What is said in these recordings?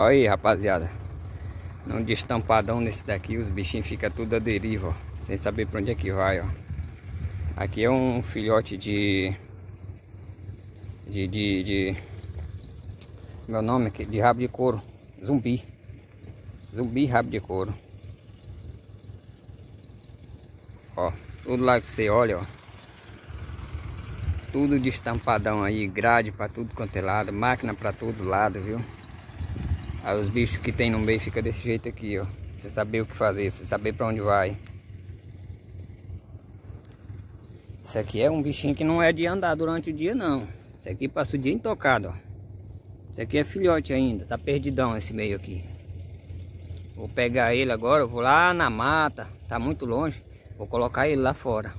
Olha aí, rapaziada. Num destampadão nesse daqui, os bichinhos ficam tudo à deriva, ó, Sem saber pra onde é que vai, ó. Aqui é um filhote de... De... de, de meu nome aqui, de rabo de couro. Zumbi. Zumbi rabo de couro. Ó, tudo lá que você olha, ó. Tudo destampadão aí, grade para tudo quanto é lado, máquina para todo lado, viu? Os bichos que tem no meio fica desse jeito aqui, ó. Você saber o que fazer, você saber para onde vai. Isso aqui é um bichinho que não é de andar durante o dia, não. Isso aqui passa o dia intocado, ó. Isso aqui é filhote ainda, tá perdidão esse meio aqui. Vou pegar ele agora, vou lá na mata, tá muito longe. Vou colocar ele lá fora.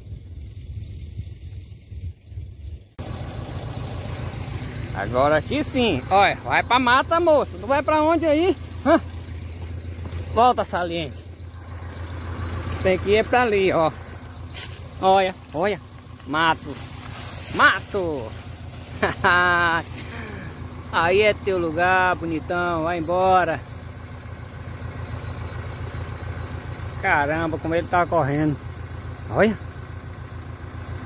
Agora aqui sim, olha, vai pra mata moça, tu vai pra onde aí? Hã? Volta saliente. Tem que ir pra ali, ó. Olha, olha, mato, mato. aí é teu lugar, bonitão, vai embora. Caramba, como ele tá correndo. Olha.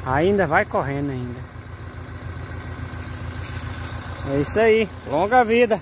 Ainda vai correndo ainda. É isso aí. Longa vida.